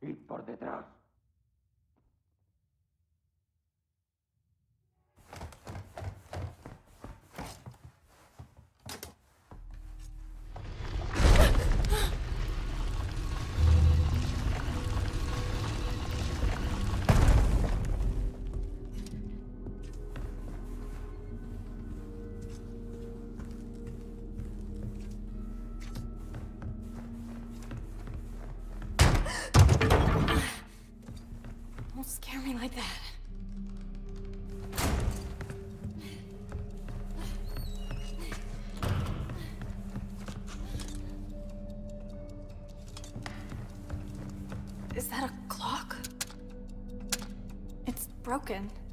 Y por detrás. Broken.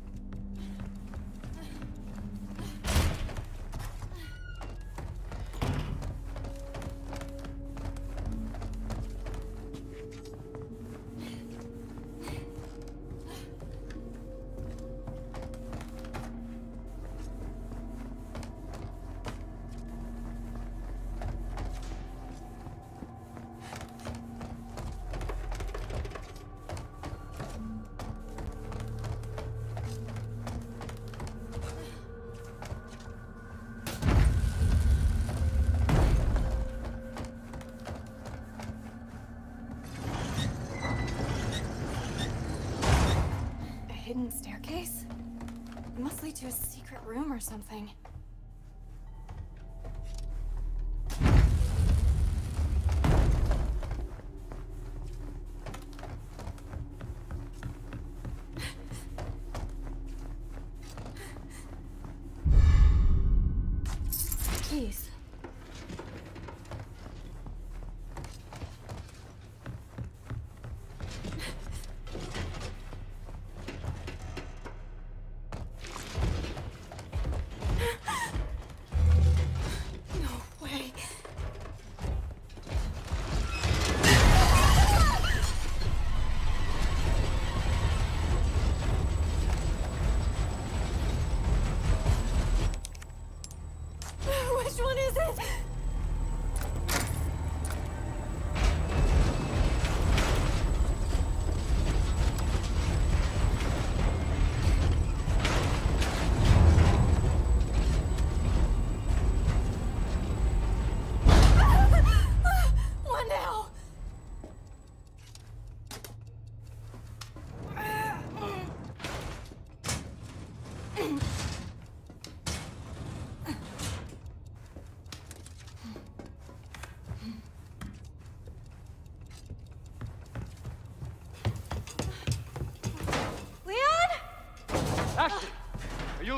It must lead to a secret room or something.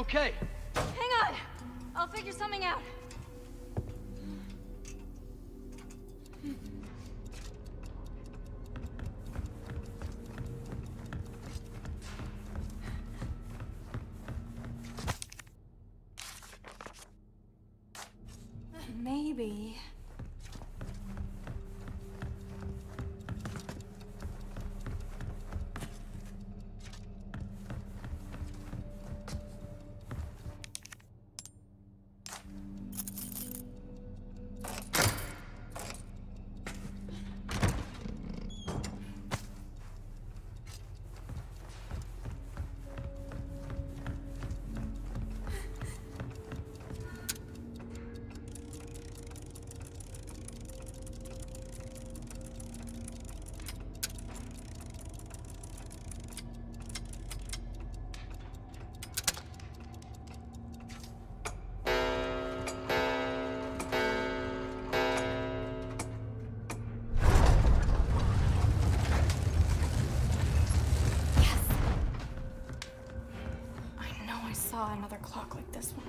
Okay? Hang on. I'll figure something out. Maybe. Clock like this one.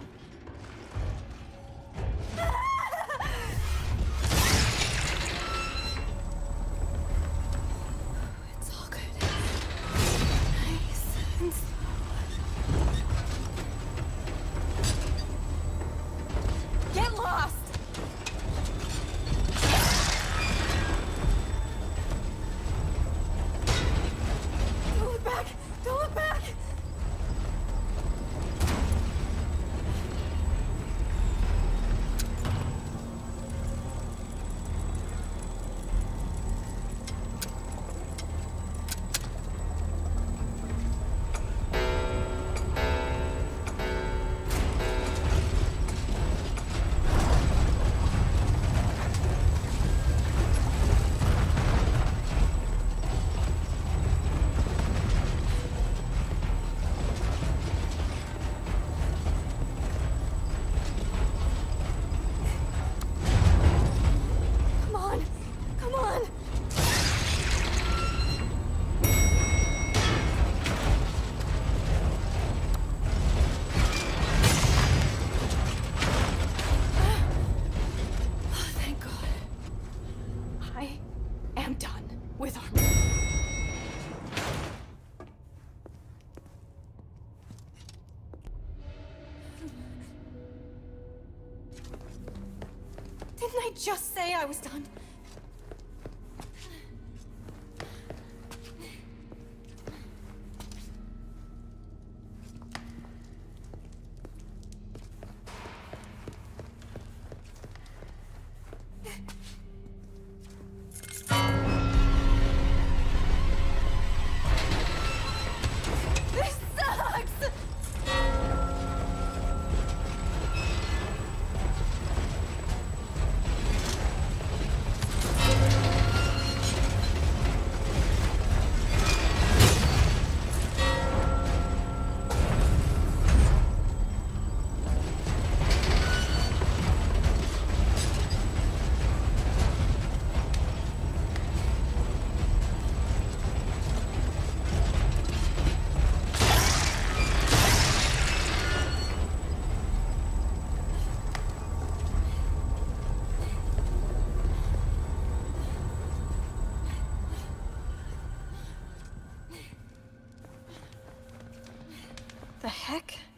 Didn't I just say I was done? Heck?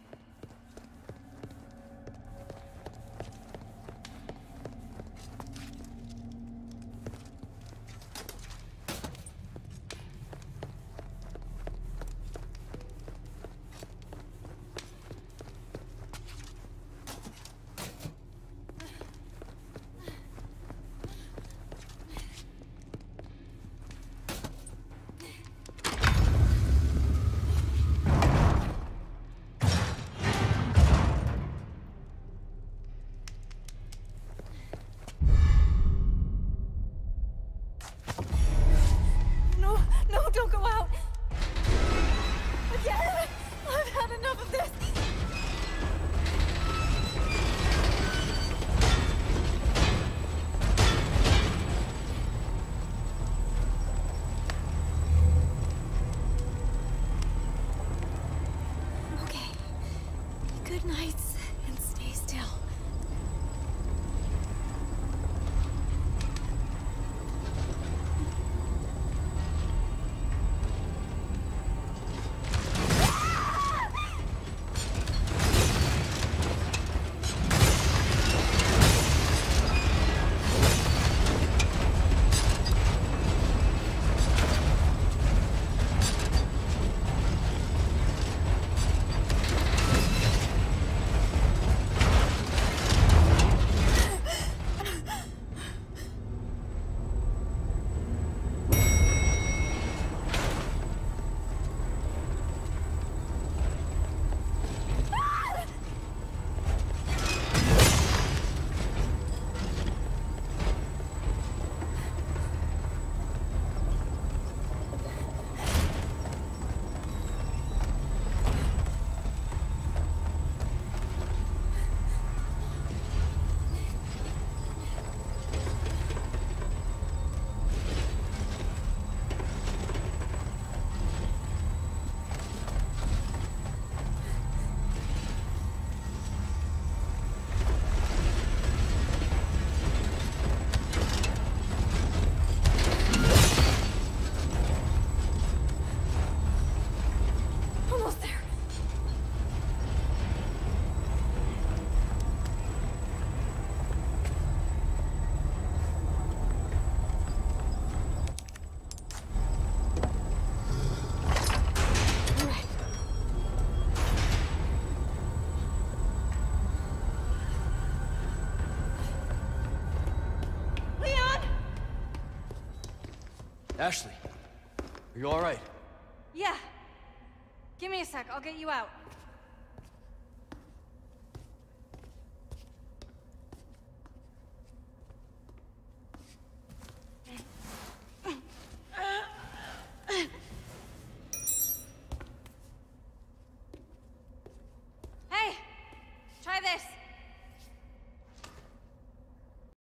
Ashley, are you all right? Yeah. Give me a sec. I'll get you out.